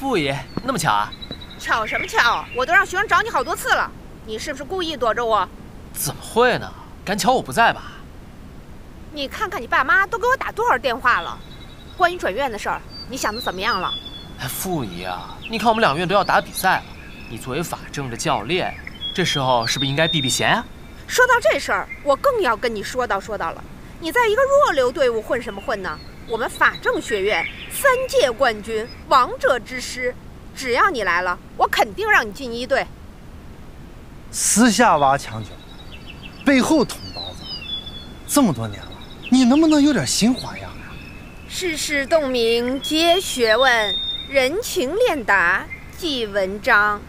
傅爷，那么巧啊？巧什么巧？我都让学生找你好多次了，你是不是故意躲着我？怎么会呢？赶巧我不在吧？你看看你爸妈都给我打多少电话了，关于转院的事儿，你想的怎么样了？哎，傅姨啊，你看我们两院都要打比赛了，你作为法政的教练，这时候是不是应该避避嫌啊？说到这事儿，我更要跟你说道说道了。你在一个弱流队伍混什么混呢？我们法政学院三届冠军，王者之师，只要你来了，我肯定让你进一队。私下挖墙脚，背后捅刀子，这么多年了，你能不能有点新花样啊？世事洞明皆学问，人情练达即文章。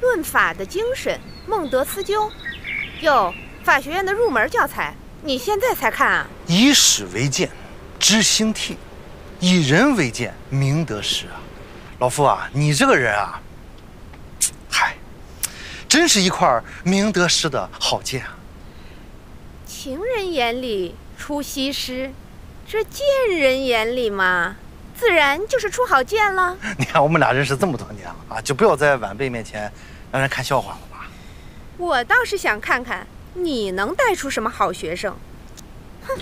论法的精神，孟德斯鸠。哟，法学院的入门教材，你现在才看啊？以史为鉴，知兴替；以人为鉴，明得失啊。老夫啊，你这个人啊，嗨，真是一块明得失的好剑啊。情人眼里出西施，这贱人眼里嘛，自然就是出好剑了。你看我们俩认识这么多年了啊，就不要在晚辈面前让人看笑话了吧。我倒是想看看你能带出什么好学生。哼。